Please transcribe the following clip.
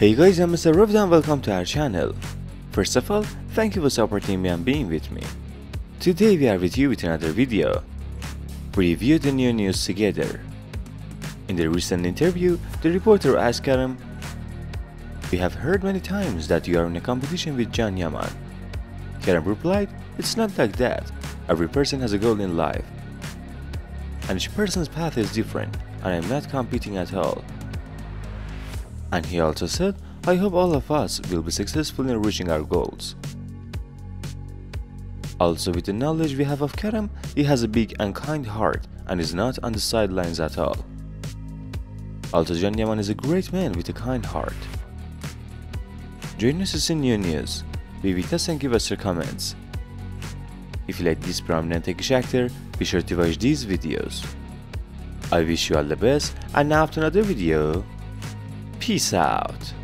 Hey guys, I'm Mr. Revdeo and welcome to our channel. First of all, thank you for supporting me and being with me. Today we are with you with another video. We review the new news together. In the recent interview, the reporter asked Kerem, We have heard many times that you are in a competition with Can Yaman. Kerem replied, It's not like that. Every person has a goal in life. And each person's path is different, and I'm not competing at all. And he also said, I hope all of us will be successful in reaching our goals. Also, with the knowledge we have of Kerem, he has a big and kind heart and is not on the sidelines at all. Also, Can Yaman is a great man with a kind heart. Join us see new news. Be with us and give us your comments. If you like this prominent Turkish actor, be sure to watch these videos. I wish you all the best and now to another video. Peace out.